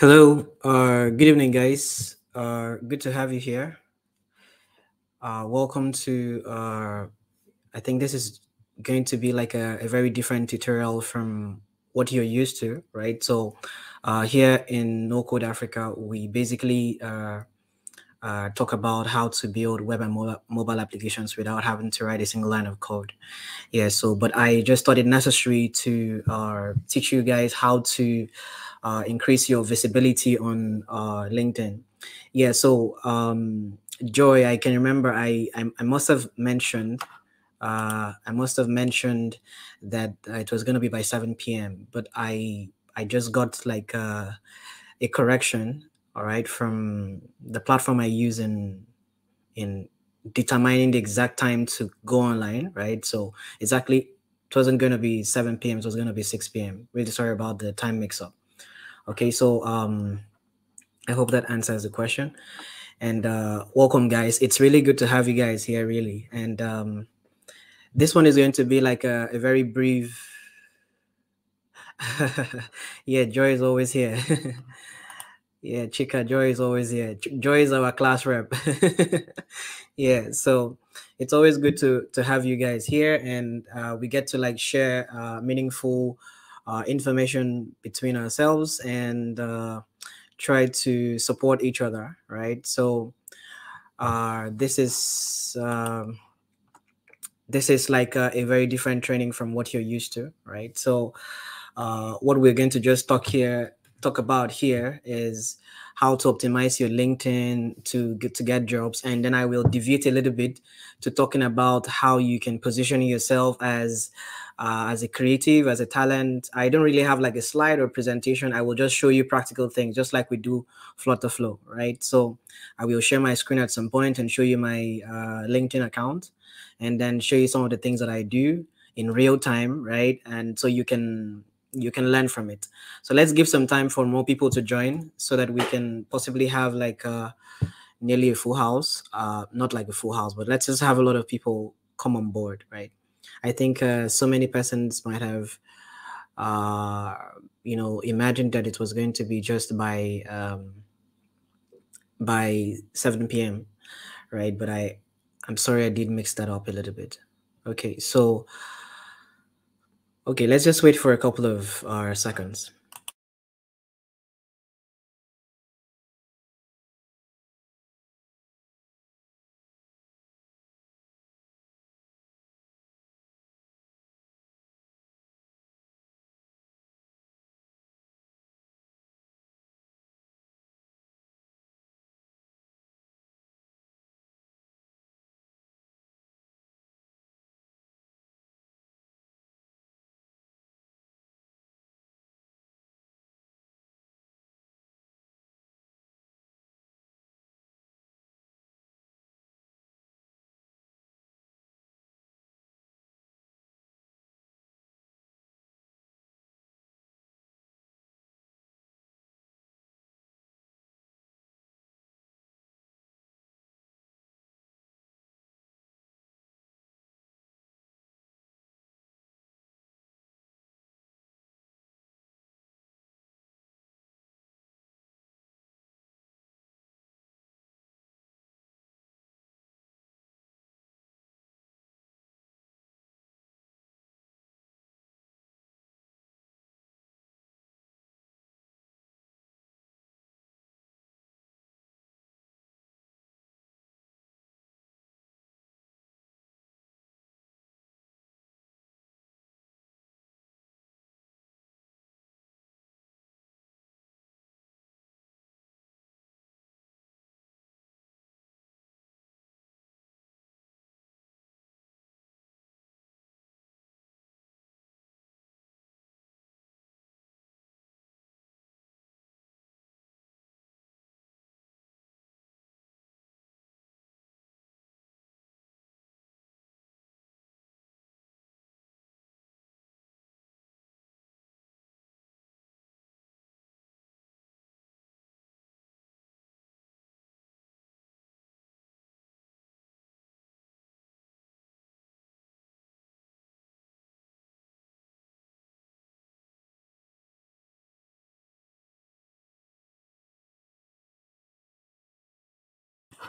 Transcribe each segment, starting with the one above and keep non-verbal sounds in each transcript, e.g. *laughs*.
Hello, uh, good evening, guys. Uh, good to have you here. Uh, welcome to, uh, I think this is going to be like a, a very different tutorial from what you're used to, right? So uh, here in No Code Africa, we basically uh, uh, talk about how to build web and mobile, mobile applications without having to write a single line of code. Yeah, so, but I just thought it necessary to uh, teach you guys how to uh, increase your visibility on uh, LinkedIn. Yeah, so um, Joy, I can remember I, I, I must have mentioned uh, I must have mentioned that it was going to be by 7 p.m. But I I just got like uh, a correction, all right, from the platform I use in in determining the exact time to go online, right? So exactly it wasn't going to be 7 p.m. It was going to be 6 p.m. Really sorry about the time mix-up. Okay, so um, I hope that answers the question. And uh, welcome, guys. It's really good to have you guys here, really. And um, this one is going to be like a, a very brief. *laughs* yeah, Joy is always here. *laughs* yeah, Chica, Joy is always here. Joy is our class rep. *laughs* yeah, so it's always good to to have you guys here, and uh, we get to like share uh, meaningful uh, information between ourselves and uh, try to support each other, right? So uh, this is. Um, this is like a, a, very different training from what you're used to, right? So, uh, what we're going to just talk here, talk about here, is how to optimize your LinkedIn to get to get jobs, and then I will deviate a little bit to talking about how you can position yourself as uh, as a creative, as a talent. I don't really have like a slide or presentation. I will just show you practical things, just like we do Flutter Flow, right? So I will share my screen at some point and show you my uh, LinkedIn account and then show you some of the things that I do in real time, right? And so you can you can learn from it. So let's give some time for more people to join so that we can possibly have like uh, nearly a full house. Uh, not like a full house, but let's just have a lot of people come on board, right? I think uh, so many persons might have, uh, you know, imagined that it was going to be just by um, by 7 p.m. right? But I I'm sorry I did mix that up a little bit. Okay, so okay, let's just wait for a couple of uh, seconds.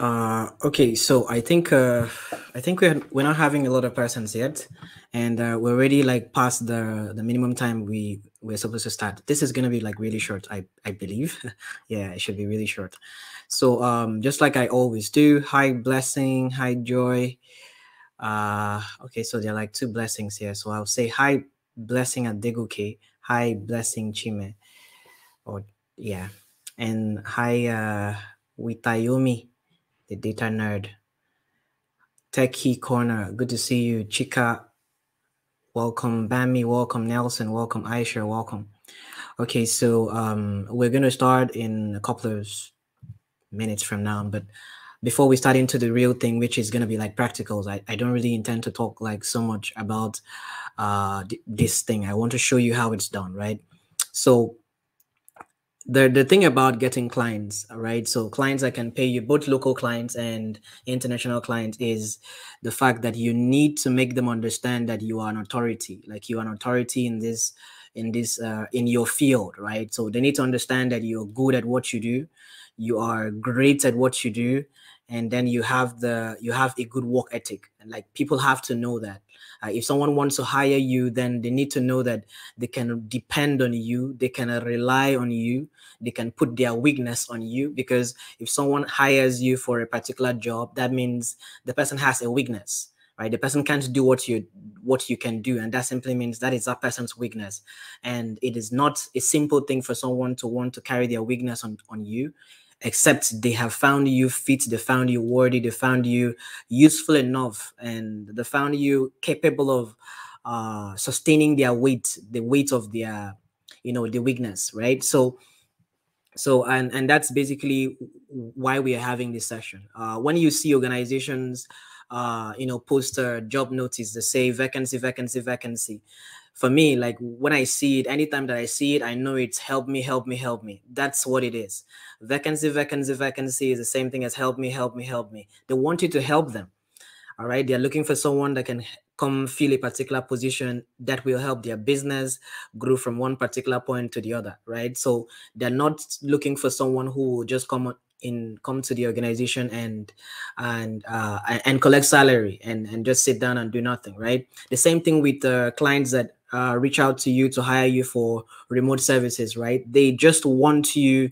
Uh, okay, so I think uh, I think we're we're not having a lot of persons yet, and uh, we're already like past the the minimum time we we're supposed to start. This is gonna be like really short, I I believe. *laughs* yeah, it should be really short. So um, just like I always do. Hi, blessing. Hi, joy. Uh, okay, so there are like two blessings here. So I'll say hi, blessing at Deguke. Hi, blessing Chime. Or yeah, and hi, uh, Witayomi the data nerd. Techie Corner, good to see you. Chica, welcome. Bami, welcome. Nelson, welcome. Aisha, welcome. Okay, so um, we're going to start in a couple of minutes from now. But before we start into the real thing, which is going to be like practicals, I, I don't really intend to talk like so much about uh, this thing. I want to show you how it's done, right? So the the thing about getting clients right? So clients that can pay you both local clients and international clients is the fact that you need to make them understand that you are an authority. Like you are an authority in this in this uh, in your field right? So they need to understand that you're good at what you do. You are great at what you do and then you have the you have a good work ethic. And like people have to know that. Uh, if someone wants to hire you, then they need to know that they can depend on you, they can rely on you, they can put their weakness on you. Because if someone hires you for a particular job, that means the person has a weakness right? The person can't do what you what you can do. And that simply means that is that person's weakness. And it is not a simple thing for someone to want to carry their weakness on on you except they have found you fit, they found you worthy, they found you useful enough, and they found you capable of uh, sustaining their weight, the weight of their, you know, the weakness, right? So, so and and that's basically why we are having this session. Uh, when you see organizations, uh, you know, post a job notice, they say vacancy, vacancy, vacancy for me, like when I see it, anytime that I see it, I know it's help me, help me, help me. That's what it is. Vacancy, vacancy, vacancy is the same thing as help me, help me, help me. They want you to help them. All right. They're looking for someone that can come fill a particular position that will help their business grow from one particular point to the other. Right. So they're not looking for someone who will just come in come to the organization and and uh, and collect salary and and just sit down and do nothing right the same thing with the clients that uh, reach out to you to hire you for remote services, right? They just want you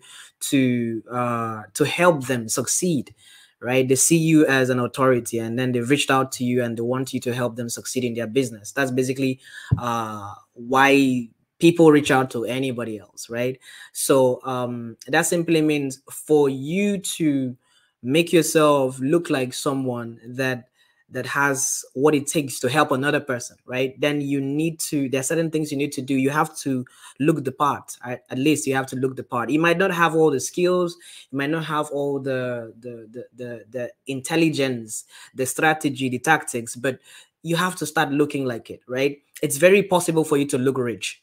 to uh, to help them succeed, right? They see you as an authority, and then they've reached out to you and they want you to help them succeed in their business. That's basically uh, why people reach out to anybody else, right? So um, that simply means for you to make yourself look like someone that that has what it takes to help another person, right? Then you need to, there are certain things you need to do. You have to look the part. At, at least you have to look the part. You might not have all the skills, you might not have all the the the the, the intelligence, the strategy, the tactics, but you have to start looking like it, right? It's very possible for you to look rich.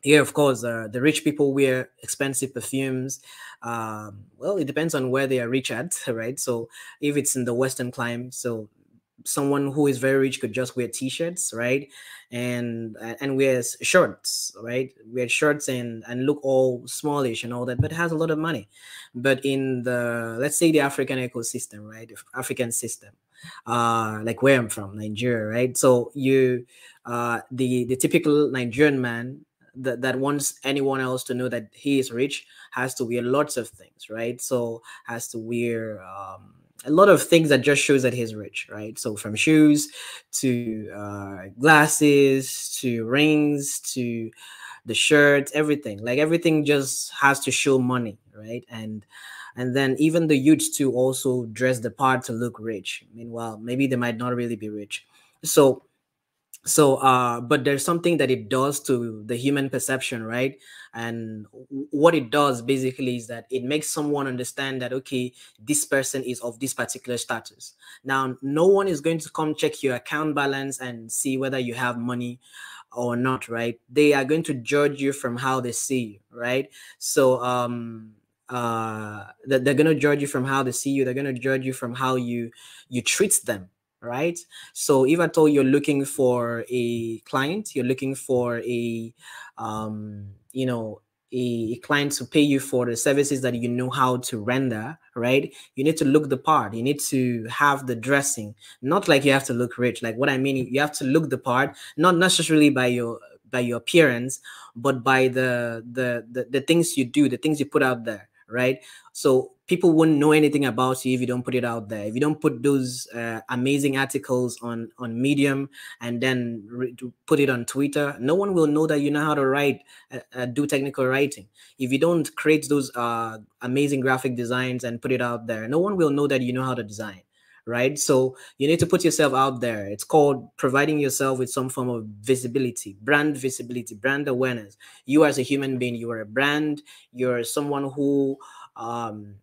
Here, of course, uh, the rich people wear expensive perfumes. Um, well, it depends on where they are rich at, *laughs* right? So, if it's in the Western climate, so someone who is very rich could just wear t-shirts right? And and wears shorts right? Wear shirts and and look all smallish and all that but has a lot of money. But in the let's say the african ecosystem right? The african system uh like where i'm from nigeria right? So you uh the the typical nigerian man that, that wants anyone else to know that he is rich has to wear lots of things right? So has to wear um a lot of things that just shows that he's rich, right? So from shoes to uh, glasses to rings to the shirt, everything. Like everything just has to show money, right? And and then even the youths too also dress the part to look rich. Meanwhile, maybe they might not really be rich. So so uh but there's something that it does to the human perception right? And what it does basically is that it makes someone understand that okay this person is of this particular status. Now no one is going to come check your account balance and see whether you have money or not right? They are going to judge you from how they see you right? So um uh they're going to judge you from how they see you. They're going to judge you from how you you treat them right? So at all you're looking for a client, you're looking for a, um, you know, a, client to pay you for the services that you know how to render, right? You need to look the part. You need to have the dressing. Not like you have to look rich. Like what I mean, you have to look the part, not necessarily by your by your appearance, but by the the the, the things you do, the things you put out there, right? So people wouldn't know anything about you if you don't put it out there. If you don't put those uh, amazing articles on on Medium and then re- put it on Twitter, no one will know that you know how to write, uh, uh, do technical writing. If you don't create those uh, amazing graphic designs and put it out there, no one will know that you know how to design. Right. So you need to put yourself out there. It's called providing yourself with some form of visibility, brand visibility, brand awareness. You as a human being, you are a brand. You're someone who um,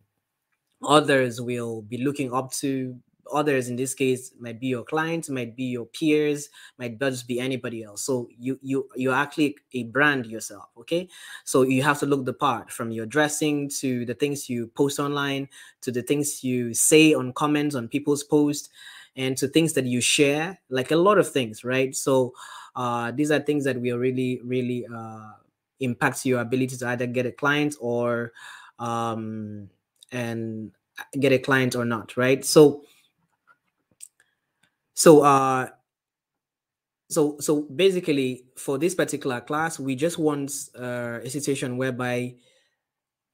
others will be looking up to others in this case might be your clients might be your peers might just be anybody else. So you you you're actually a brand yourself okay? So you have to look the part from your dressing to the things you post online to the things you say on comments on people's posts and to things that you share like a lot of things right? So uh these are things that will really really uh impact your ability to either get a client or um and get a client or not, right? So, so uh, so so basically for this particular class, we just want uh, a situation whereby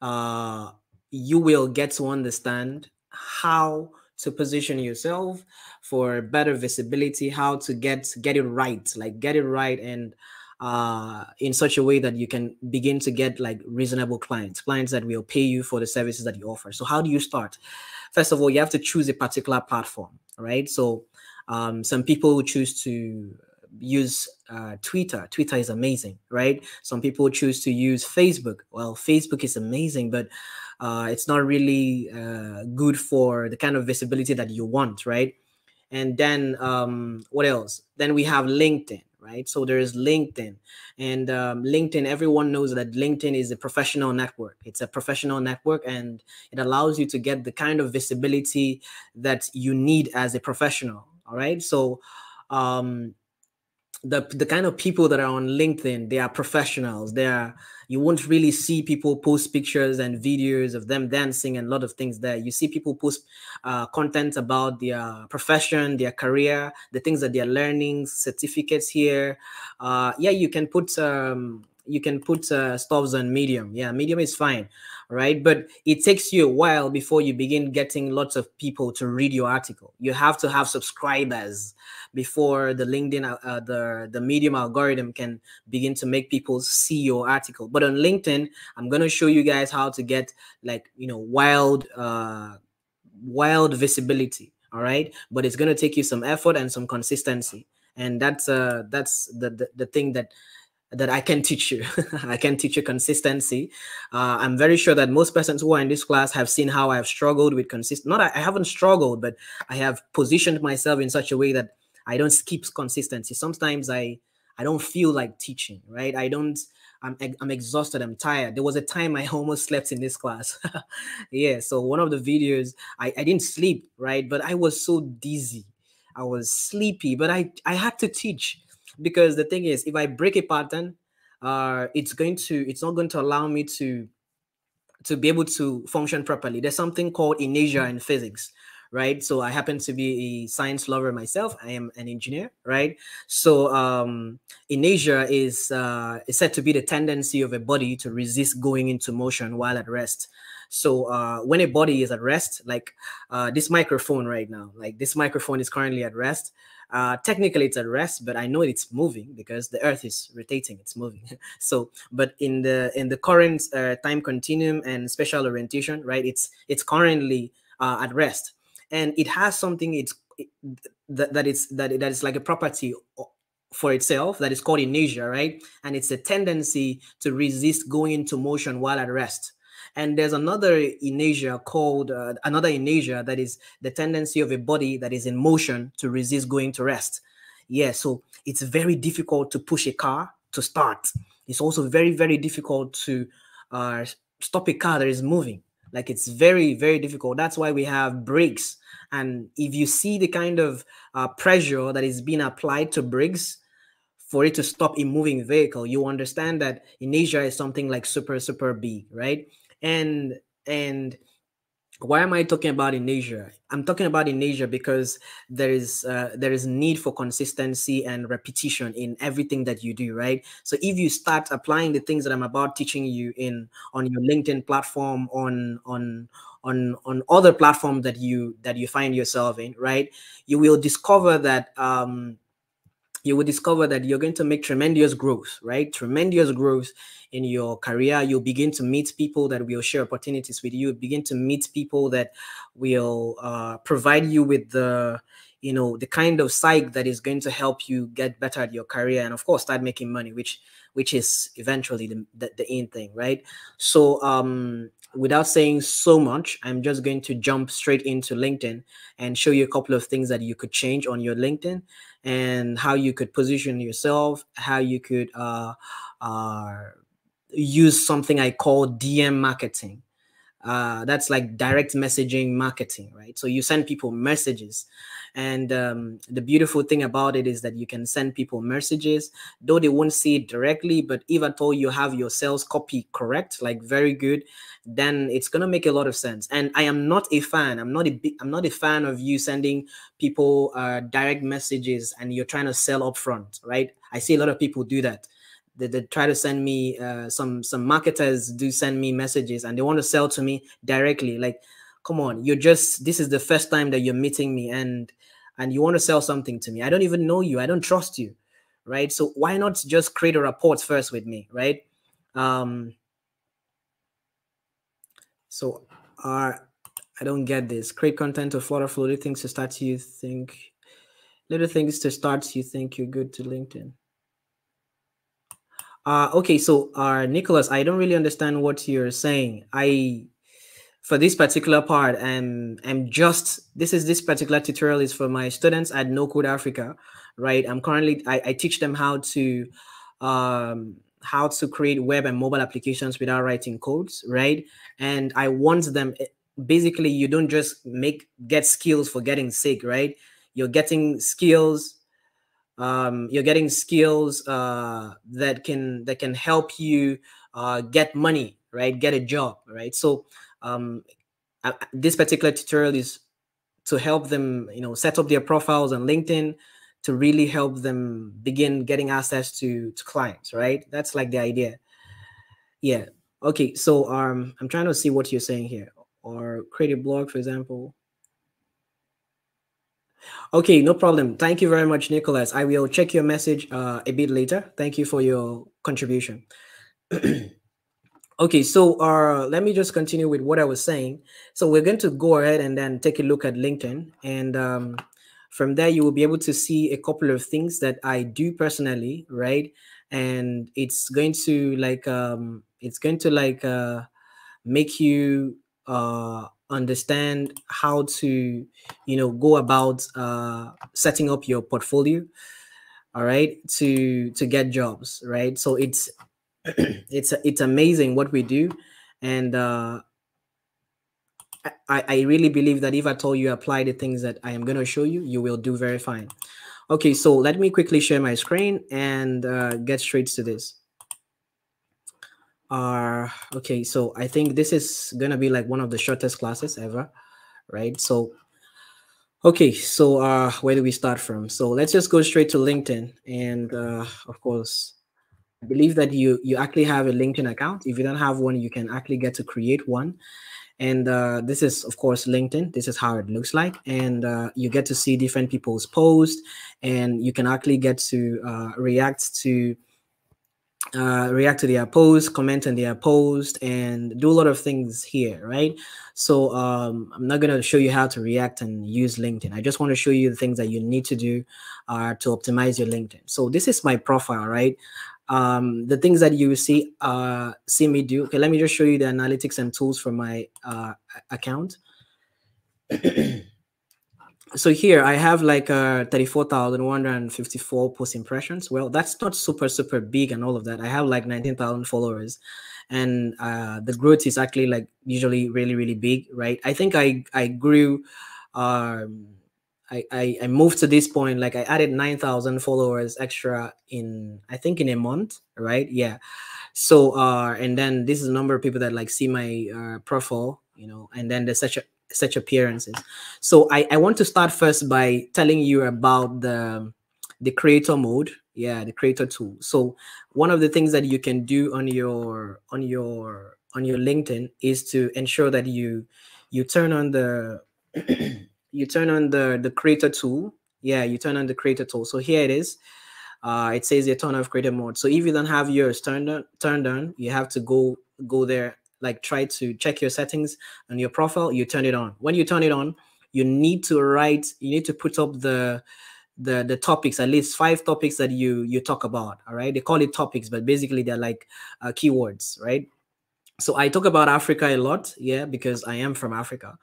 uh, you will get to understand how to position yourself for better visibility, how to get get it right, like get it right and uh, in such a way that you can begin to get like reasonable clients, clients that will pay you for the services that you offer. So how do you start? First of all, you have to choose a particular platform, right? So um, some people choose to use uh, Twitter. Twitter is amazing, right? Some people choose to use Facebook. Well, Facebook is amazing, but uh, it's not really uh, good for the kind of visibility that you want, right? And then um, what else? Then we have LinkedIn right? So there is LinkedIn, and um, LinkedIn. Everyone knows that LinkedIn is a professional network. It's a professional network, and it allows you to get the kind of visibility that you need as a professional. All right, so um, the the kind of people that are on LinkedIn, they are professionals. They are you won't really see people post pictures and videos of them dancing and a lot of things there. You see people post uh, content about their profession, their career, the things that they're learning, certificates here. Uh, yeah, you can put um, you can put uh, on Medium. Yeah, Medium is fine right? But it takes you a while before you begin getting lots of people to read your article. You have to have subscribers before the LinkedIn, uh, uh, the the Medium algorithm can begin to make people see your article. But on LinkedIn, I'm gonna show you guys how to get like you know wild, uh, wild visibility. All right, but it's gonna take you some effort and some consistency, and that's uh that's the the, the thing that that I can teach you. *laughs* I can teach you consistency. Uh, I'm very sure that most persons who are in this class have seen how I've struggled with consist. Not I, I haven't struggled, but I have positioned myself in such a way that I don't skip consistency. Sometimes I I don't feel like teaching. Right? I don't. I'm I'm exhausted. I'm tired. There was a time I *laughs* almost slept in this class. *laughs* yeah. So one of the videos I I didn't sleep. Right, but I was so dizzy. I was sleepy, but I I had to teach because the thing is if i break a pattern uh it's going to it's not going to allow me to to be able to function properly. There's something called inertia in physics right? So i happen to be a science lover myself. I am an engineer right? So um inertia is uh is said to be the tendency of a body to resist going into motion while at rest so uh when a body is at rest like uh this microphone right now like this microphone is currently at rest uh, technically, it's at rest, but I know it's moving because the Earth is rotating. It's moving. *laughs* so, but in the in the current uh, time continuum and spatial orientation, right? It's it's currently uh, at rest, and it has something. It's it, that that it's that that is like a property for itself that is called inertia, right? And it's a tendency to resist going into motion while at rest. And there's another inertia called uh, another inertia that is the tendency of a body that is in motion to resist going to rest. Yeah, so it's very difficult to push a car to start. It's also very, very difficult to uh, stop a car that is moving. Like it's very, very difficult. That's why we have brakes. And if you see the kind of uh, pressure that is being applied to brakes, for it to stop a moving vehicle you understand that inertia is something like super super big right and and why am i talking about inertia i'm talking about inertia because there is uh, there is need for consistency and repetition in everything that you do right? So if you start applying the things that i'm about teaching you in on your linkedin platform on on on on other platforms that you that you find yourself in right? You will discover that um you will discover that you're going to make tremendous growth, right? Tremendous growth in your career. You'll begin to meet people that will share opportunities with you. Begin to meet people that will uh, provide you with the, you know, the kind of psych that is going to help you get better at your career, and of course, start making money, which which is eventually the the, the end thing, right? So, um, without saying so much, I'm just going to jump straight into LinkedIn and show you a couple of things that you could change on your LinkedIn and how you could position yourself, how you could uh, uh, use something I call DM marketing. Uh, that's like direct messaging marketing, right? So you send people messages. And um, the beautiful thing about it is that you can send people messages, though they won't see it directly. But if at all you have your sales copy correct, like very good, then it's gonna make a lot of sense. And I am not a fan. I'm not a big. I'm not a fan of you sending people uh, direct messages and you're trying to sell upfront, right? I see a lot of people do that. They, they try to send me uh, some some marketers do send me messages and they want to sell to me directly. Like, come on, you're just this is the first time that you're meeting me and and you want to sell something to me. I don't even know you. I don't trust you, right? So why not just create a report first with me, right? Um, so uh, I don't get this. Create content to flutter flow. Things to start you think. Little things to start you think you're good to LinkedIn. Uh, okay, so uh, Nicholas, I don't really understand what you're saying. I for this particular part, I'm I'm just this is this particular tutorial is for my students at No Code Africa, right? I'm currently I, I teach them how to um how to create web and mobile applications without writing codes, right? And I want them eh, basically you don't just make get skills for getting sick, right? You're getting skills um, you're getting skills uh, that can that can help you uh, get money, right? Get a job, right? So um, I, this particular tutorial is to help them, you know, set up their profiles on LinkedIn, to really help them begin getting access to to clients right? That's like the idea. Yeah. Okay so um i'm trying to see what you're saying here. Or create a blog for example okay no problem. Thank you very much nicholas. I will check your message uh, a bit later. Thank you for your contribution. *clears throat* Okay so uh let me just continue with what i was saying. So we're going to go ahead and then take a look at linkedin and um from there, you will be able to see a couple of things that I do personally, right? And it's going to like um, it's going to like uh, make you uh, understand how to, you know, go about uh, setting up your portfolio. All right, to to get jobs, right? So it's *clears throat* it's it's amazing what we do, and uh, I, I really believe that if I told you apply the things that I am going to show you, you will do very fine. Okay, so let me quickly share my screen and uh, get straight to this. Uh, okay, so I think this is to be like one of the shortest classes ever, right? So, okay, so uh, where do we start from? So let's just go straight to LinkedIn. And uh, of course, I believe that you, you actually have a LinkedIn account. If you don't have one, you can actually get to create one and uh, this is of course linkedin this is how it looks like and uh, you get to see different people's posts and you can actually get to uh, react to uh, react to their post comment on their post and do a lot of things here right so um, i'm not going to show you how to react and use linkedin i just want to show you the things that you need to do uh, to optimize your linkedin so this is my profile right um, the things that you see uh, see me do. Okay, let me just show you the analytics and tools for my uh, account. *clears throat* so here I have like uh, 34,154 post impressions. Well, that's not super, super big and all of that. I have like 19,000 followers and uh, the growth is actually like usually really, really big, right? I think I, I grew, um, I, I, I moved to this point, like I added 9,000 followers extra in, I think in a month, right? Yeah. So, uh, and then this is a number of people that like see my uh, profile, you know, and then there's such a, such appearances. So I, I want to start first by telling you about the, the creator mode. Yeah, the creator tool. So one of the things that you can do on your, on your, on your LinkedIn is to ensure that you, you turn on the, *clears throat* you turn on the the creator tool yeah you turn on the creator tool so here it is uh it says you turn off creator mode so if you don't have yours turned on turned on you have to go go there like try to check your settings on your profile you turn it on. When you turn it on you need to write you need to put up the the the topics at least five topics that you you talk about all right? They call it topics but basically they're like uh, keywords right? So i talk about africa a lot yeah because i am from africa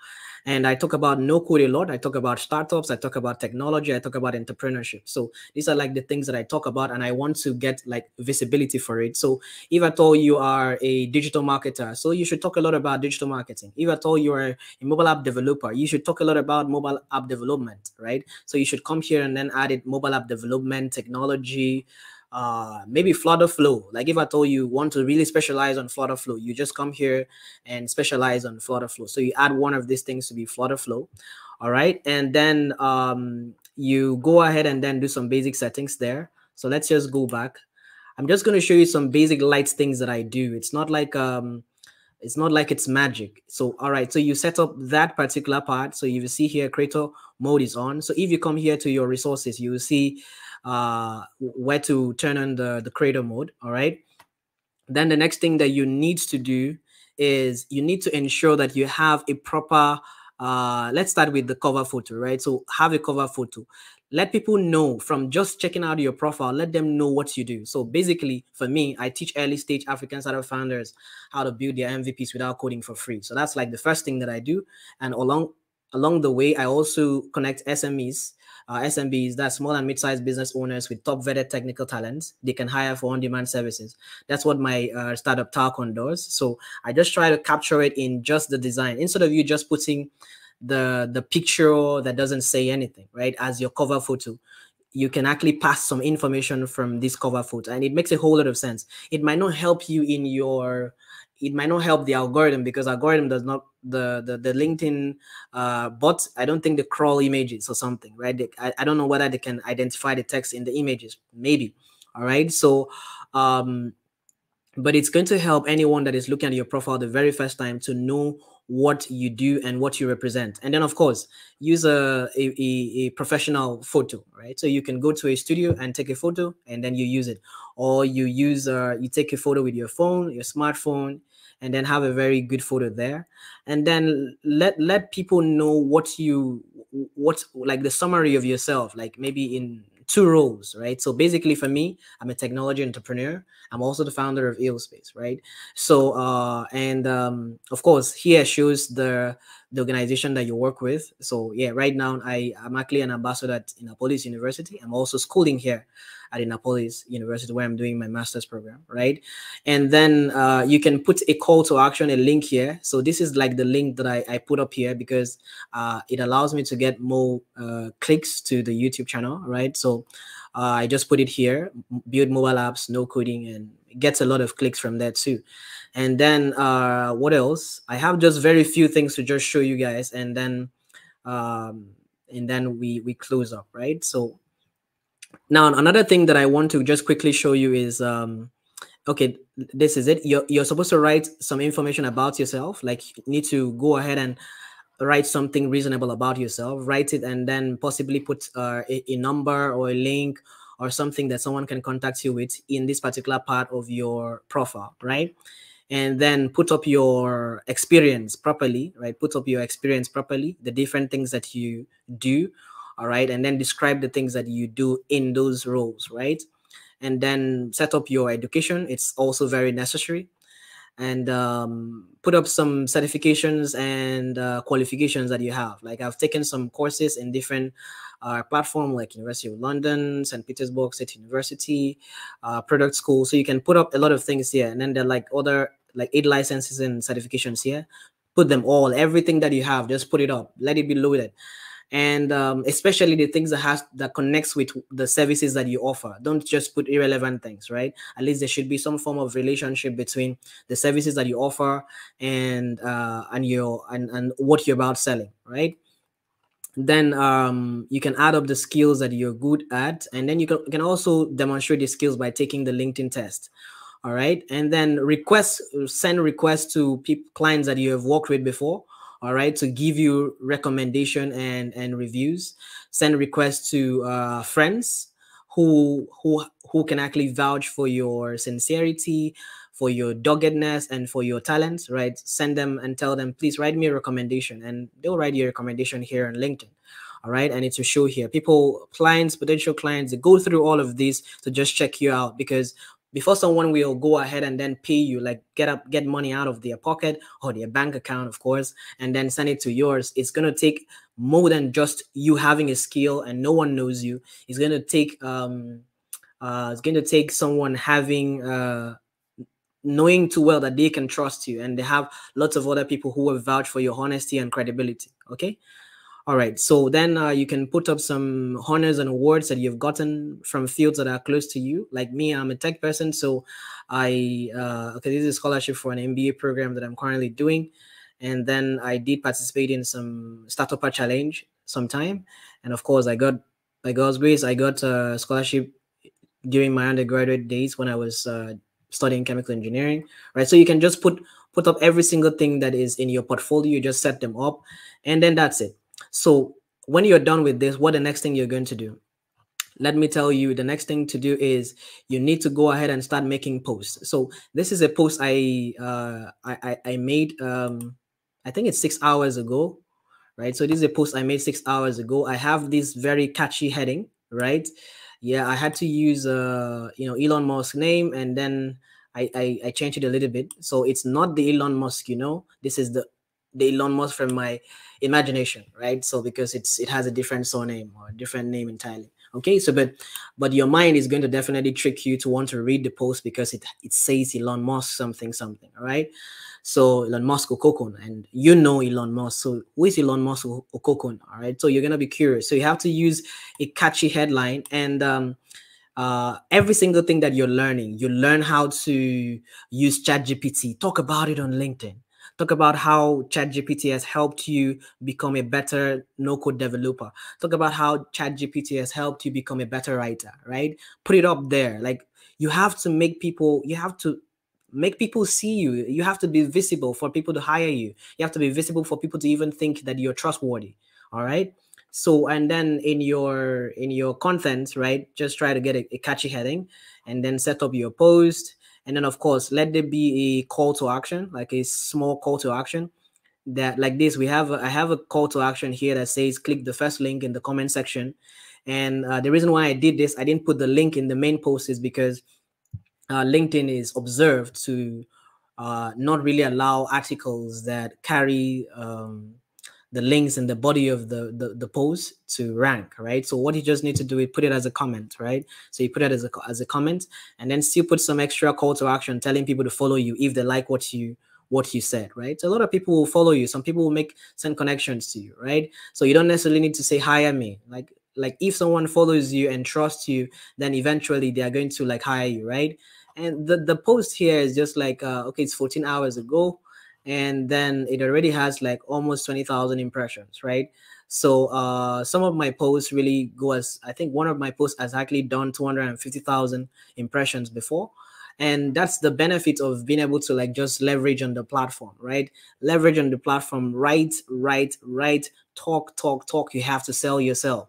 and I talk about no code a lot. I talk about startups. I talk about technology. I talk about entrepreneurship. So these are like the things that I talk about, and I want to get like visibility for it. So if at all you are a digital marketer, so you should talk a lot about digital marketing. If at all you are a mobile app developer, you should talk a lot about mobile app development, right? So you should come here and then add it mobile app development, technology, uh maybe flutter flow. Like if i told you want to really specialize on flutter flow you just come here and specialize on flutter flow. So you add one of these things to be flutter flow all right? And then um you go ahead and then do some basic settings there. So let's just go back. I'm just going to show you some basic lights things that i do. It's not like um it's not like it's magic. So all right so you set up that particular part. So you see here creator mode is on. So if you come here to your resources you will see uh, where to turn on the, the creator mode. All right. Then the next thing that you need to do is you need to ensure that you have a proper, uh, let's start with the cover photo, right? So have a cover photo. Let people know from just checking out your profile, let them know what you do. So basically, for me, I teach early stage African startup founders how to build their MVPs without coding for free. So that's like the first thing that I do. And along along the way, I also connect SMEs uh, SMBs, that's small and mid-sized business owners with top vetted technical talents. They can hire for on-demand services. That's what my uh, startup Talcon does. So I just try to capture it in just the design instead of you just putting the the picture that doesn't say anything, right, as your cover photo. You can actually pass some information from this cover photo, and it makes a whole lot of sense. It might not help you in your it might not help the algorithm because algorithm does not the the, the linkedin uh bot i don't think they crawl images or something right? They, I, I don't know whether they can identify the text in the images maybe all right? So um but it's going to help anyone that is looking at your profile the very first time to know what you do and what you represent. And then of course use a, a, a, professional photo right? So you can go to a studio and take a photo and then you use it. Or you use uh, you take a photo with your phone your smartphone and then have a very good photo there. And then let let people know what you what like the summary of yourself like maybe in two roles, right? So basically, for me, I'm a technology entrepreneur. I'm also the founder of Aospace, right? So, uh, and um, of course, here shows the the organization that you work with. So, yeah, right now I am actually an ambassador at Innopolis University. I'm also schooling here at Innopolis University where I'm doing my master's program, right? And then uh, you can put a call to action, a link here. So this is like the link that I, I put up here because uh, it allows me to get more uh, clicks to the YouTube channel, right? So uh, I just put it here, build mobile apps, no coding, and gets a lot of clicks from that too. And then uh, what else? I have just very few things to just show you guys, and then um, and then we we close up, right? So now, another thing that I want to just quickly show you is, um, okay, this is it. You're, you're supposed to write some information about yourself. Like you need to go ahead and write something reasonable about yourself, write it, and then possibly put uh, a, a number or a link or something that someone can contact you with in this particular part of your profile, right? And then put up your experience properly, right? Put up your experience properly, the different things that you do all right and then describe the things that you do in those roles right and then set up your education it's also very necessary and um, put up some certifications and uh, qualifications that you have. Like i've taken some courses in different uh, platform like university of london st petersburg state university uh, product school. So you can put up a lot of things here. And then there are like other like eight licenses and certifications here. Put them all everything that you have just put it up. Let it be loaded and um, especially the things that has that connects with the services that you offer. Don't just put irrelevant things right? At least there should be some form of relationship between the services that you offer and uh, and your and, and what you're about selling right? Then um, you can add up the skills that you're good at and then you can, can also demonstrate the skills by taking the linkedin test all right? And then request send requests to people clients that you have worked with before all right to give you recommendation and and reviews. Send requests to uh, friends who who who can actually vouch for your sincerity for your doggedness and for your talents right? Send them and tell them please write me a recommendation and they'll write your recommendation here on linkedin all right? And it's a show here. People clients potential clients they go through all of these to just check you out because before someone will go ahead and then pay you like get up get money out of their pocket or their bank account of course and then send it to yours it's going to take more than just you having a skill and no one knows you. It's going to take um uh it's going to take someone having uh knowing too well that they can trust you and they have lots of other people who will vouch for your honesty and credibility okay all right, so then uh, you can put up some honors and awards that you've gotten from fields that are close to you. Like me, I'm a tech person, so I uh, okay, this is a scholarship for an MBA program that I'm currently doing, and then I did participate in some startup challenge sometime, and of course I got by God's grace I got a scholarship during my undergraduate days when I was uh, studying chemical engineering. Right, so you can just put put up every single thing that is in your portfolio, you just set them up, and then that's it so when you're done with this, what the next thing you're going to do? Let me tell you, the next thing to do is you need to go ahead and start making posts. So this is a post I uh, I, I made. Um, I think it's six hours ago, right? So this is a post I made six hours ago. I have this very catchy heading, right? Yeah, I had to use uh, you know Elon Musk name and then I, I I changed it a little bit. So it's not the Elon Musk, you know. This is the the Elon Musk from my imagination, right? So because it's it has a different surname or different name entirely. Okay, so but but your mind is going to definitely trick you to want to read the post because it it says Elon Musk something something, all right? So Elon Musk Okokon, and you know Elon Musk. So who is Elon Musk Okokon? All right. So you're gonna be curious. So you have to use a catchy headline and um uh, every single thing that you're learning, you learn how to use ChatGPT. Talk about it on LinkedIn Talk about how ChatGPT has helped you become a better no-code developer. Talk about how ChatGPT has helped you become a better writer, right? Put it up there. Like you have to make people, you have to make people see you. You have to be visible for people to hire you. You have to be visible for people to even think that you're trustworthy. All right. So and then in your in your content, right? Just try to get a, a catchy heading and then set up your post and then of course let there be a call to action like a small call to action that like this we have a, I have a call to action here that says click the first link in the comment section. And uh, the reason why i did this i didn't put the link in the main post is because uh, linkedin is observed to uh, not really allow articles that carry um, the links in the body of the, the, the post to rank, right? So what you just need to do is put it as a comment, right? So you put it as a, as a comment and then still put some extra call to action telling people to follow you if they like what you what you said, right? So a lot of people will follow you. Some people will make send connections to you, right? So you don't necessarily need to say hire me. Like like if someone follows you and trusts you, then eventually they are going to like hire you, right? And the the post here is just like uh, okay, it's 14 hours ago and then it already has like almost 20,000 impressions, right? So uh, some of my posts really go as I think one of my posts has actually done 250,000 impressions before. And that's the benefit of being able to like just leverage on the platform, right? Leverage on the platform, write, write, write, talk, talk, talk. You have to sell yourself.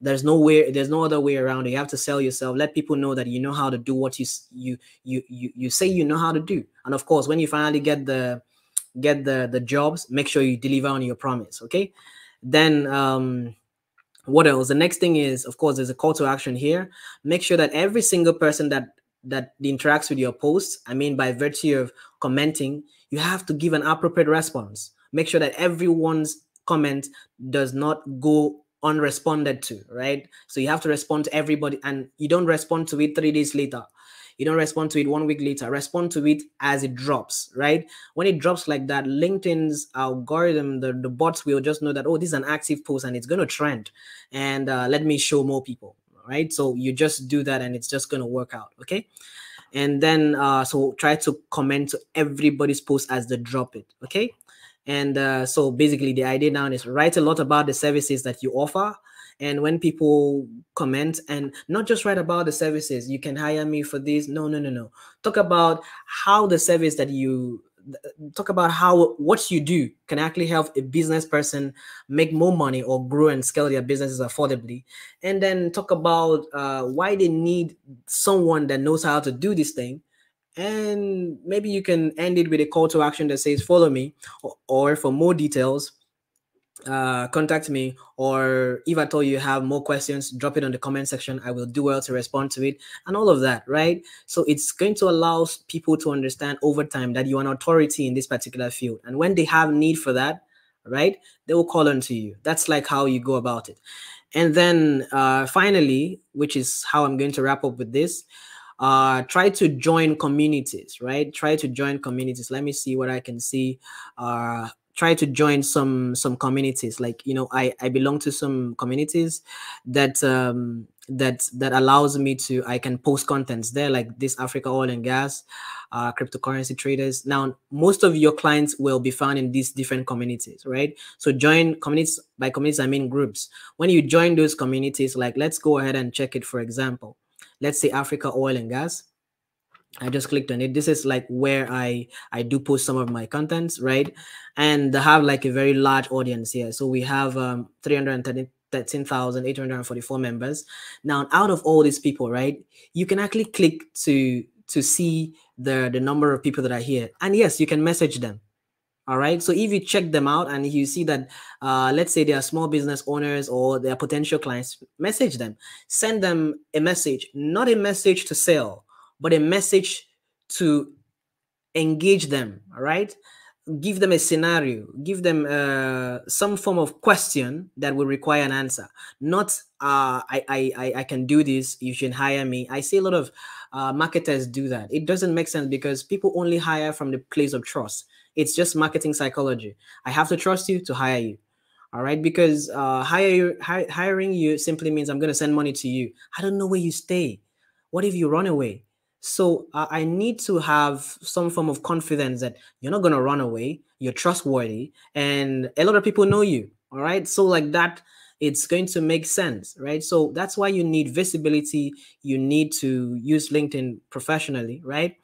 There's no way, there's no other way around it. You have to sell yourself. Let people know that you know how to do what you you you you, you say you know how to do. And of course, when you finally get the get the the jobs make sure you deliver on your promise okay? Then um what else? The next thing is of course there's a call to action here. Make sure that every single person that that interacts with your post i mean by virtue of commenting you have to give an appropriate response. Make sure that everyone's comment does not go unresponded to right? So you have to respond to everybody and you don't respond to it three days later you don't respond to it one week later. Respond to it as it drops right? When it drops like that linkedin's algorithm the, the bots will just know that oh this is an active post and it's going to trend. And uh, let me show more people right? So you just do that and it's just going to work out okay? And then uh, so try to comment to everybody's post as they drop it okay? And uh, so basically the idea now is write a lot about the services that you offer and when people comment and not just write about the services you can hire me for this. No no no no. Talk about how the service that you talk about how what you do can actually help a business person make more money or grow and scale their businesses affordably. And then talk about uh, why they need someone that knows how to do this thing. And maybe you can end it with a call to action that says follow me or, or for more details uh, contact me or if at all you have more questions drop it on the comment section. I will do well to respond to it and all of that right? So it's going to allow people to understand over time that you're an authority in this particular field and when they have need for that right they will call on to you. That's like how you go about it. And then uh, finally which is how i'm going to wrap up with this uh, try to join communities right? Try to join communities. Let me see what i can see. Uh, try to join some some communities. Like you know i i belong to some communities that um that that allows me to i can post contents there like this africa oil and gas uh cryptocurrency traders. Now most of your clients will be found in these different communities right? So join communities by communities i mean groups. When you join those communities like let's go ahead and check it for example. Let's say africa oil and gas I just clicked on it. This is like where I I do post some of my contents, right? And they have like a very large audience here. So we have um 313,844 members. Now, out of all these people, right, you can actually click to to see the the number of people that are here. And yes, you can message them. All right. So if you check them out and you see that, uh, let's say they are small business owners or they are potential clients, message them, send them a message, not a message to sell, but a message to engage them all right? Give them a scenario give them uh, some form of question that will require an answer. Not uh, I, I i can do this you should hire me. I see a lot of uh, marketers do that. It doesn't make sense because people only hire from the place of trust. It's just marketing psychology. I have to trust you to hire you all right? Because uh, hire, hiring you simply means i'm going to send money to you. I don't know where you stay. What if you run away so uh, I need to have some form of confidence that you're not going to run away, you're trustworthy, and a lot of people know you. All right. So, like that, it's going to make sense, right? So that's why you need visibility. You need to use LinkedIn professionally, right?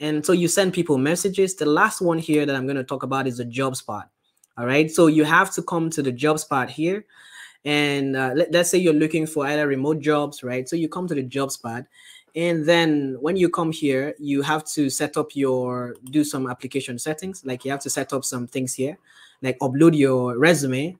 And so you send people messages. The last one here that I'm going to talk about is the job spot. All right. So you have to come to the job spot here. And uh, let, let's say you're looking for either remote jobs, right? So you come to the job spot and then when you come here you have to set up your do some application settings. Like you have to set up some things here like upload your resume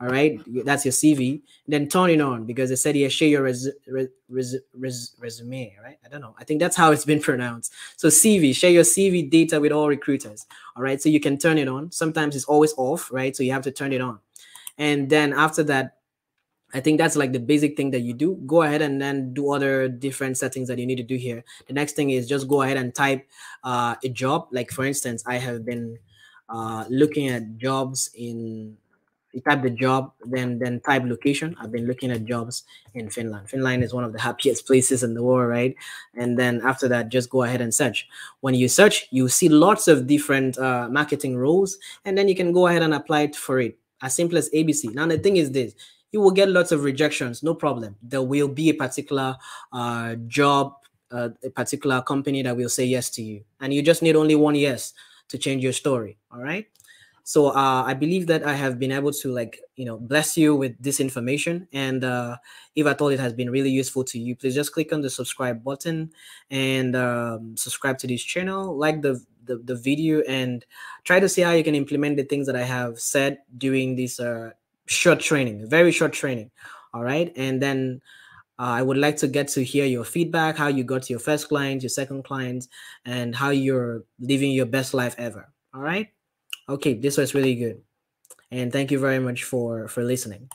all right? That's your cv then turn it on because they said here share your res, res, res, res, resume right? I don't know. I think that's how it's been *laughs* pronounced. So cv share your cv data with all recruiters all right? So you can turn it on. Sometimes it's always off right? So you have to turn it on. And then after that I think that's like the basic thing that you do. Go ahead and then do other different settings that you need to do here. The next thing is just go ahead and type uh, a job. Like for instance, I have been uh, looking at jobs in. You type the job, then then type location. I've been looking at jobs in Finland. Finland is one of the happiest *laughs* places in the world, right? And then after that, just go ahead and search. When you search, you see lots of different uh, marketing roles, and then you can go ahead and apply for it as simple as ABC. Now the thing is this: you will get lots of rejections no problem. There will be a particular uh, job uh, a particular company that will say yes to you and you just need only one yes to change your story all right? So uh, i believe that i have been able to like you know bless you with this information and uh, if at all it has been really useful to you please just click on the subscribe button and um, subscribe to this channel like the, the, the video and try to see how you can implement the things that i have said during this uh, short training, very short training. All right. And then uh, I would like to get to hear your feedback, how you got your first client, your second client, and how you're living your best life ever. All right. Okay. This was really good. And thank you very much for, for listening.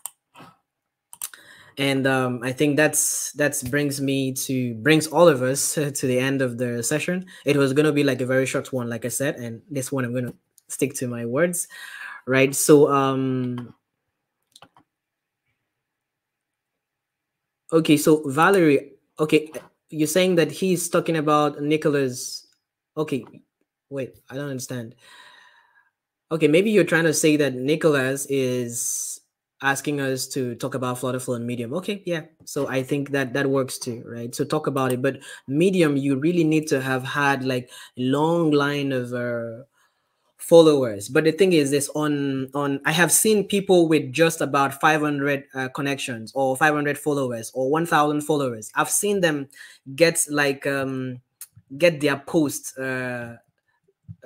and um, I think that's that's brings me to brings all of us *laughs* to the end of the session. It was gonna be like a very short one, like I said, and this one I'm gonna stick to my words, right? So um, okay, so Valerie, okay, you're saying that he's talking about Nicholas. Okay, wait, I don't understand. Okay, maybe you're trying to say that Nicholas is asking us to talk about Flutterflow and Medium. Okay, yeah. So I think that that works too, right? So talk about it. But Medium, you really need to have had like a long line of uh, followers. But the thing is, this on on I have seen people with just about 500 uh, connections or 500 followers or 1,000 followers. I've seen them get like um get their posts uh,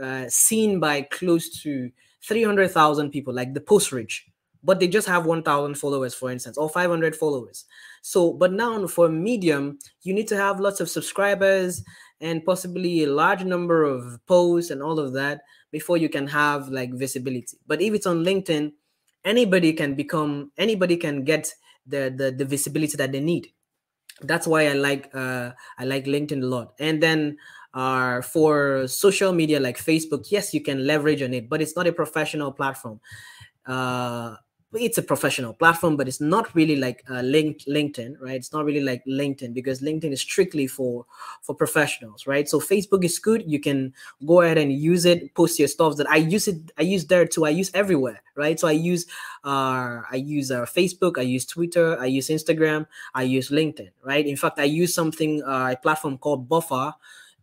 uh seen by close to 300,000 people, like the post reach but they just have 1000 followers for instance or 500 followers so but now for medium you need to have lots of subscribers and possibly a large number of posts and all of that before you can have like visibility. But if it's on linkedin anybody can become anybody can get the the, the visibility that they need. That's why i like uh i like linkedin a lot. And then uh, for social media like facebook yes you can leverage on it but it's not a professional platform. Uh, it's a professional platform, but it's not really like uh, linked LinkedIn, right? It's not really like LinkedIn because LinkedIn is strictly for for professionals, right? So Facebook is good. You can go ahead and use it, post your stuff. That I use it. I use there too. I use everywhere, right? So I use uh, I use uh, Facebook. I use Twitter. I use Instagram. I use LinkedIn, right? In fact, I use something uh, a platform called Buffer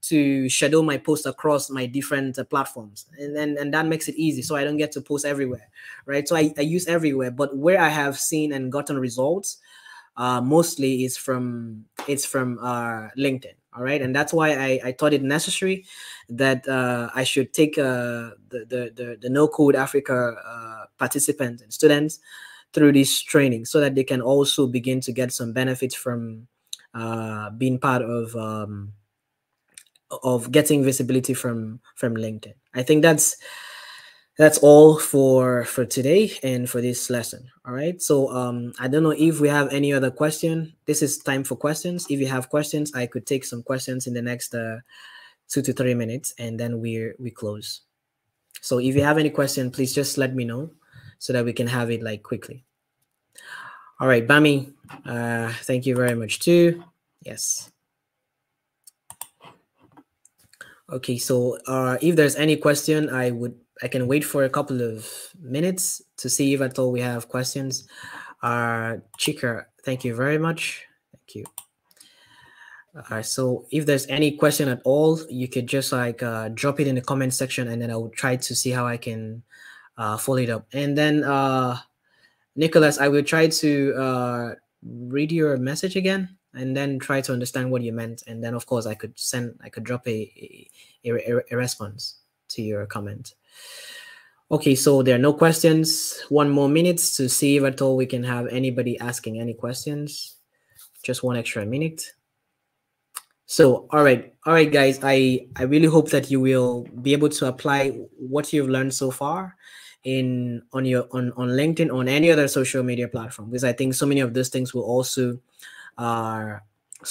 to schedule my posts across my different uh, platforms. And, and and that makes it easy so i don't get to post everywhere right? So I, I use everywhere but where i have seen and gotten results uh, mostly is from it's from uh, linkedin all right? And that's why i, I thought it necessary that uh, i should take uh, the, the, the the no code africa uh, participants and students through this training so that they can also begin to get some benefits from uh, being part of um, of getting visibility from from linkedin. I think that's that's all for for today and for this lesson all right? So um i don't know if we have any other question. This is time for questions. If you have questions i could take some questions in the next uh, two to three minutes and then we we close. So if you have any question please just let me know so that we can have it like quickly. All right bami uh thank you very much too. Yes Okay, so uh, if there's any question, I would I can wait for a couple of minutes to see if at all we have questions. Uh, Chika, thank you very much. Thank you. Uh, so if there's any question at all, you could just like uh, drop it in the comment section, and then I will try to see how I can uh, follow it up. And then uh, Nicholas, I will try to uh, read your message again and then try to understand what you meant. And then of course i could send i could drop a a, a, a response to your comment. Okay so there are no questions. One more minute to see if at all we can have anybody asking any questions. Just one extra minute. So all right all right guys i i really hope that you will be able to apply what you've learned so far in on your on on linkedin on any other social media platform because i think so many of those things will also are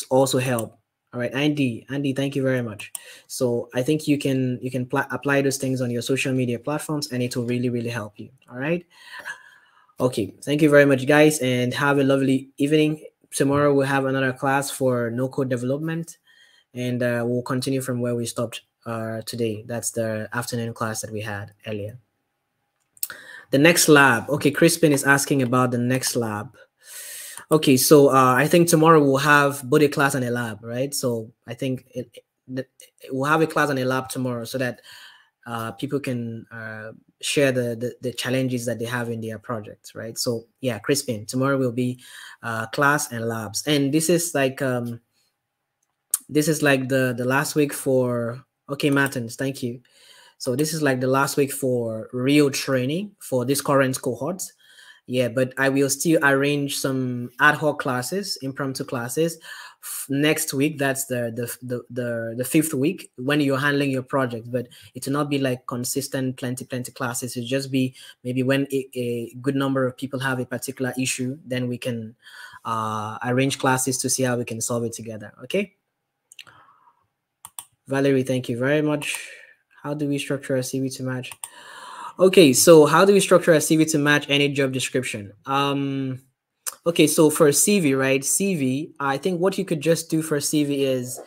also help. All right andy andy thank you very much. So i think you can you can pl- apply those things on your social media platforms and it will really really help you. All right okay thank you very much guys and have a lovely evening. Tomorrow we'll have another class for no code development and uh, we'll continue from where we stopped uh, today. That's the afternoon class that we had earlier. The next lab. Okay crispin is asking about the next lab Okay, so uh, I think tomorrow we'll have both a class and a lab, right? So I think it, it, we'll have a class and a lab tomorrow so that uh, people can uh, share the, the, the challenges that they have in their projects, right? So yeah, Crispin, tomorrow will be uh, class and labs, and this is like um, this is like the the last week for okay, Martins, thank you. So this is like the last week for real training for this current cohort Yeah, but I will still arrange some ad hoc classes, impromptu classes next week. That's the, the the the the fifth week when you're handling your project. But it will not be like consistent, plenty, plenty classes. It'll just be maybe when a, a good number of people have a particular issue, then we can uh, arrange classes to see how we can solve it together. Okay. Valerie, thank you very much. How do we structure a CV to match? Okay, so how do we structure a CV to match any job description? Um, okay, so for a CV, right? CV, I think what you could just do for a CV is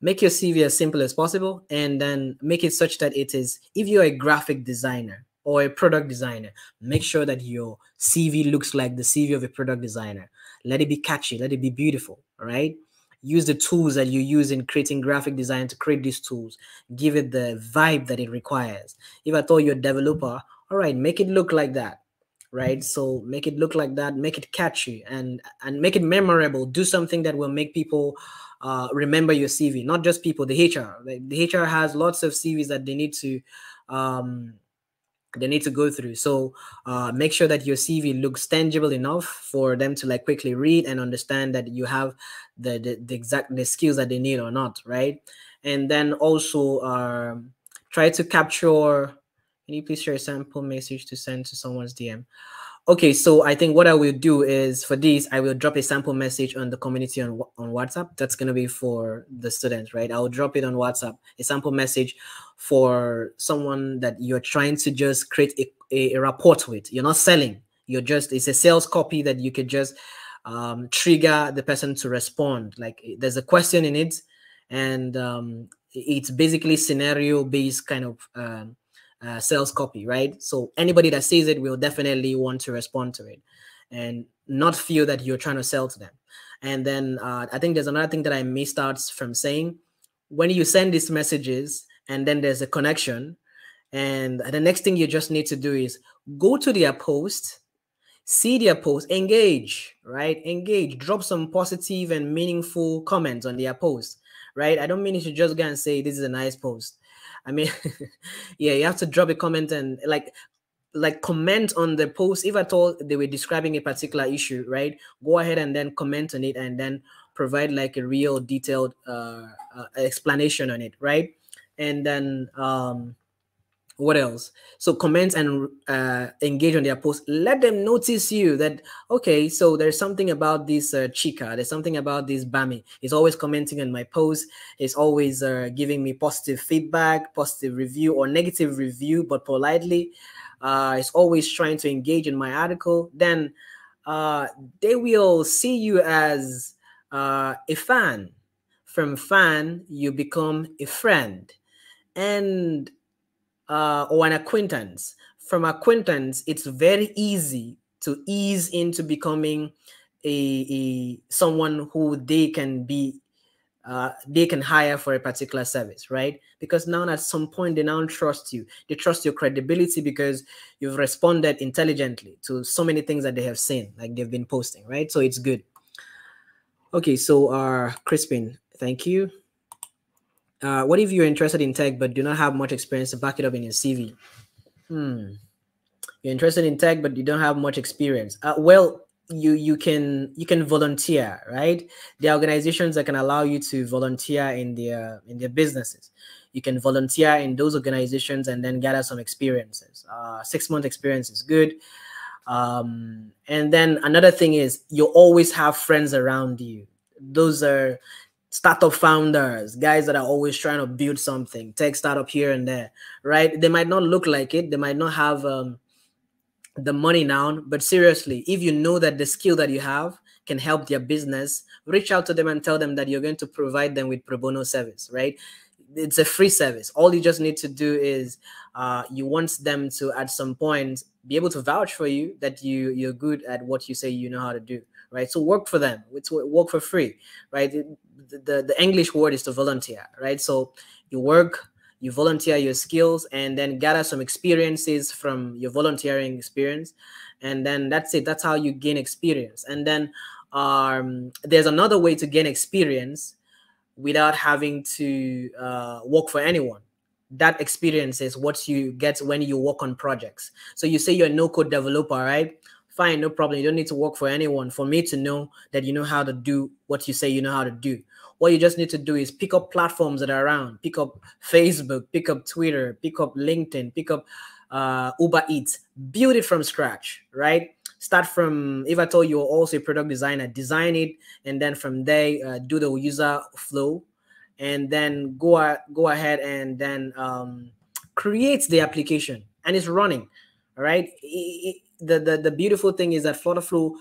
make your CV as simple as possible and then make it such that it is, if you're a graphic designer or a product designer, make sure that your CV looks like the CV of a product designer. Let it be catchy, let it be beautiful, all right? Use the tools that you use in creating graphic design to create these tools. Give it the vibe that it requires. If i told you a developer all right make it look like that right? So make it look like that make it catchy and and make it memorable. Do something that will make people uh, remember your cv not just people the hr the hr has lots of cvs that they need to um, they need to go through. So uh, make sure that your CV looks tangible enough for them to like quickly read and understand that you have the the, the exact the skills that they need or not, right? And then also um, try to capture. Can you please share a sample message to send to someone's DM? Okay, so I think what I will do is for this, I will drop a sample message on the community on, on WhatsApp. That's going to be for the students, right? I'll drop it on WhatsApp, a sample message for someone that you're trying to just create a, a, a rapport with. You're not selling. You're just, it's a sales copy that you could just um, trigger the person to respond. Like there's a question in it and um, it's basically scenario based kind of um, uh, sales copy, right? So anybody that sees it will definitely want to respond to it and not feel that you're trying to sell to them. And then uh, I think there's another thing that I missed out from saying. When you send these messages and then there's a connection, and the next thing you just need to do is go to their post, see their post, engage, right? Engage, drop some positive and meaningful comments on their post, right? I don't mean you should just go and say, This is a nice post I mean, *laughs* yeah, you have to drop a comment and like like comment on the post if at all they were describing a particular issue, right? Go ahead and then comment on it and then provide like a real detailed uh, uh explanation on it, right? And then um what else? So comment and uh, engage on their post. Let them notice you that okay so there's something about this uh, Chika. There's something about this bami. He's always commenting on my post. He's always uh, giving me positive feedback positive review or negative review but politely. Uh, he's always trying to engage in my article. Then uh, they will see you as uh, a fan. From fan you become a friend. And uh, or an acquaintance. From acquaintance, it's very easy to ease into becoming a, a someone who they can be uh, they can hire for a particular service, right? Because now at some point they now trust you. They trust your credibility because you've responded intelligently to so many things that they have seen, like they've been posting, right? So it's good. Okay, so uh Crispin, thank you. Uh, what if you're interested in tech but do not have much experience to back it up in your CV? Hmm. You're interested in tech but you don't have much experience. Uh, well, you you can you can volunteer, right? Are organizations that can allow you to volunteer in their in their businesses. You can volunteer in those organizations and then gather some experiences. Uh, six month experience is good. Um, and then another thing is you always have friends around you. Those are startup founders, guys that are always trying to build something, tech startup here and there, right? They might not look like it, they might not have um, the money now, but seriously, if you know that the skill that you have can help their business, reach out to them and tell them that you're going to provide them with pro bono service, right? It's a free service. All you just need to do is uh, you want them to at some point be able to vouch for you that you you're good at what you say you know how to do right? So work for them. It's work for free, right? The, the, English word is to volunteer, right? So you work, you volunteer your skills, and then gather some experiences from your volunteering experience, and then that's it. That's how you gain experience. And then um, there's another way to gain experience without having to uh, work for anyone that experience is what you get when you work on projects. So you say you're a no code developer, right? fine, no problem. You don't need to work for anyone for me to know that you know how to do what you say you know how to do. What you just need to do is pick up platforms that are around, pick up Facebook, pick up Twitter, pick up LinkedIn, pick up uh, Uber Eats, build it from scratch, right? Start from, if I told you you're also a product designer, design it, and then from there, uh, do the user flow, and then go, go ahead and then um, create the application, and it's running, all right? It, it, the, the, the beautiful thing is that Flutterflow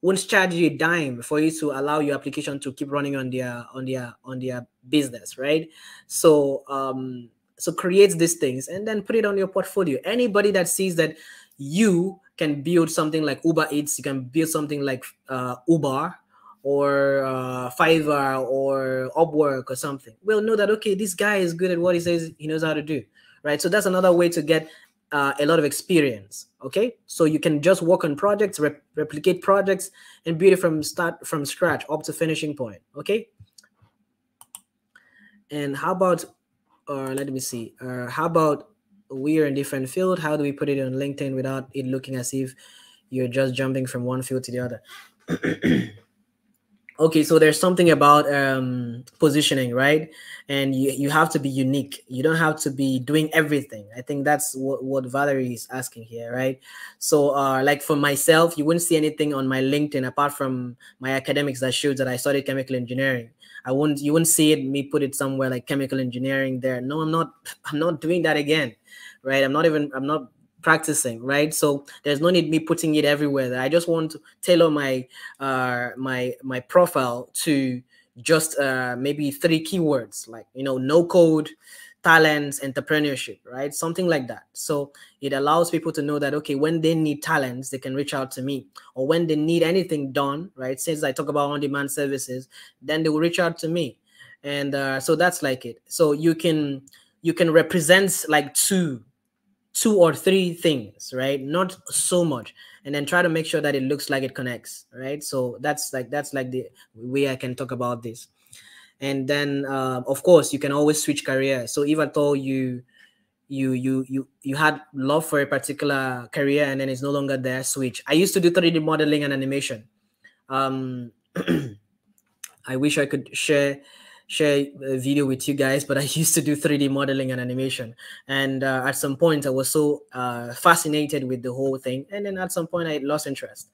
won't charge you a dime for you to allow your application to keep running on their on their on their business right? So um so create these things and then put it on your portfolio. Anybody that sees that you can build something like uber eats you can build something like uh, uber or uh, fiverr or upwork or something will know that okay this guy is good at what he says he knows how to do right? So that's another way to get uh, a lot of experience okay? So you can just work on projects rep replicate projects and build it from start from scratch up to finishing point okay? And how about or let me see uh, how about we are in different field? How do we put it on linkedin without it looking as if you're just jumping from one field to the other *clears throat* okay so there's something about um, positioning right? And you, you have to be unique. You don't have to be doing everything. I think that's what, what valerie is asking here right? So uh, like for myself you wouldn't see anything on my linkedin apart from my academics that shows that i studied chemical engineering. I wouldn't you wouldn't see it me put it somewhere like chemical engineering there. No i'm not *laughs* i'm not doing that again right? I'm not even i'm not practicing right? So there's no need me putting it everywhere. I just want to tailor my uh my my profile to just uh maybe three keywords like you know no code talents entrepreneurship right? Something like that. So it allows people to know that okay when they need talents they can reach out to me. Or when they need anything done right? Since i talk about on-demand services then they will reach out to me. And uh, so that's like it. So you can you can represent like two two or three things, right? Not so much, and then try to make sure that it looks like it connects, right? So that's like that's like the way I can talk about this. And then, uh, of course, you can always switch career. So at all you you you you you had love for a particular career and then it's no longer there, switch. I used to do 3D modeling and animation. Um, *clears throat* I wish I could share share a video with you guys, but I *laughs* used to do 3D modeling and animation. And uh, at some point, I was so uh, fascinated with the whole thing. And then at some point, I lost interest.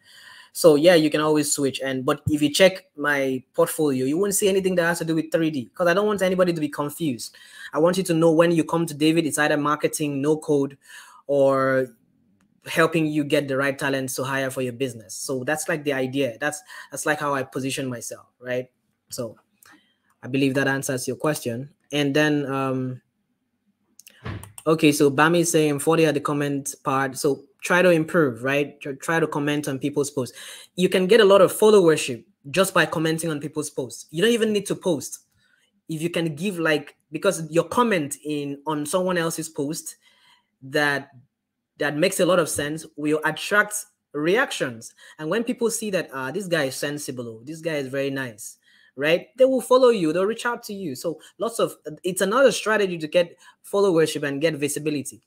So yeah, you can always switch. And but if you check my portfolio, you won't see anything that has to do with 3D because I don't want anybody to be confused. I want you to know when you come to David, it's either marketing, no code, or helping you get the right talents to hire for your business. So that's like the idea. That's that's like how I position myself, right? So I believe that answers your question. And then, um, okay, so Bami is saying 40 at the comment part. So try to improve, right? Try to comment on people's posts. You can get a lot of followership just by commenting on people's posts. You don't even need to post. If you can give like because your comment in on someone else's post that that makes a lot of sense will attract reactions. And when people see that ah, this guy is sensible, this guy is very nice, right? They will follow you, they'll reach out to you. So lots of it's another strategy to get followership and get visibility.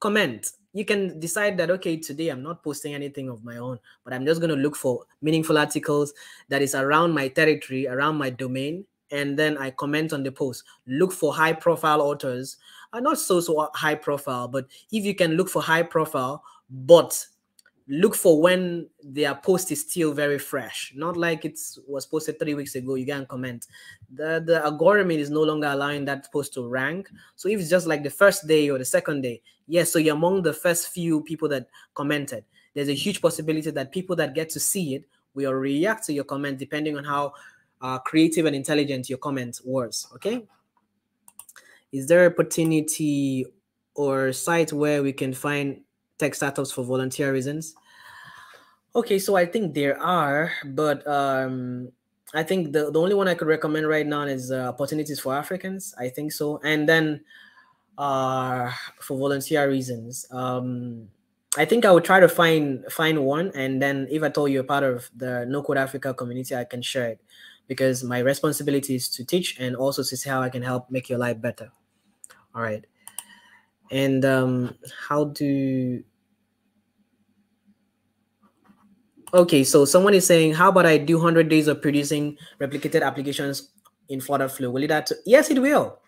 Comment. You can decide that okay, today I'm not posting anything of my own, but I'm just going to look for meaningful articles that is around my territory, around my domain, and then I comment on the post. Look for high profile authors, uh, not so so high profile, but if you can look for high profile, but look for when their post is still very fresh. Not like it was posted three weeks ago you can comment. The the algorithm is no longer allowing that post to rank. So if it's just like the first day or the second day yes so you're among the first few people that commented. There's a huge possibility that people that get to see it will react to your comment depending on how uh, creative and intelligent your comment was okay? Is there opportunity or site where we can find tech startups for volunteer reasons? Okay, so I think there are, but um, I think the, the only one I could recommend right now is uh, opportunities for Africans. I think so, and then uh, for volunteer reasons, um, I think I would try to find find one, and then if I told you a part of the No Code Africa community, I can share it because my responsibility is to teach and also to see how I can help make your life better. All right and um, how do Okay, so someone is saying, how about I do 100 days of producing replicated applications in Flutter Flow? Will it? Yes, it will.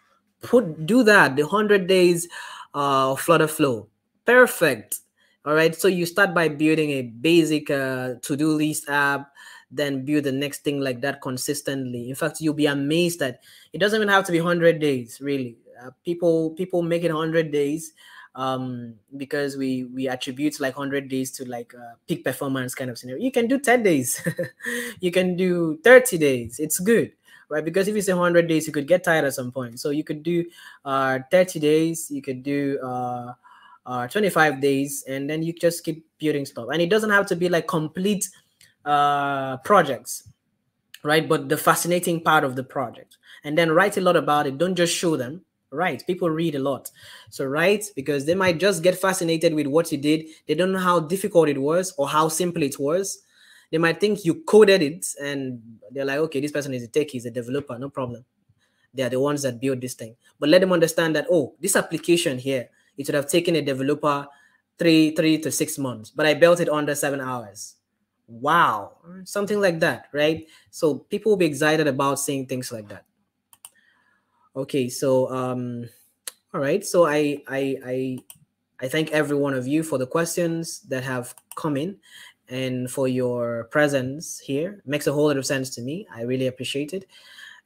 Put do that. The 100 days uh, Flutter Flow. Perfect. All right. So you start by building a basic uh, to-do list app, then build the next thing like that consistently. In fact, you'll be amazed that it doesn't even have to be 100 days. Really, uh, people people make it 100 days um because we we attribute like 100 days to like uh, peak performance kind of scenario. You can do 10 days. *laughs* You can do 30 days. It's good right? Because if you say 100 days you could get tired at some point. So you could do uh 30 days you could do uh, uh 25 days and then you just keep building stuff. And it doesn't have to be like complete uh projects right? But the fascinating part of the project. And then write a lot about it. Don't just show them Right. People read a lot. So write because they might just get fascinated with what you did. They don't know how difficult it was or how simple it was. They might think you coded it and they're like, okay, this person is a techie, he's a developer, no problem. They are the ones that build this thing. But let them understand that, oh, this application here, it would have taken a developer three, three to six months, but I built it under seven hours. Wow. Something like that, right? So people will be excited about seeing things like that. Okay, so um, all right. So I I I I thank every one of you for the questions that have come in and for your presence here. Makes a whole lot of sense to me. I really appreciate it.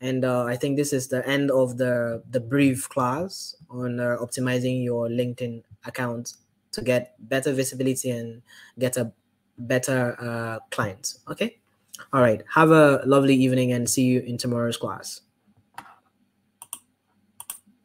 And uh, I think this is the end of the the brief class on uh, optimizing your LinkedIn account to get better visibility and get a better uh, clients. Okay. All right. Have a lovely evening and see you in tomorrow's class.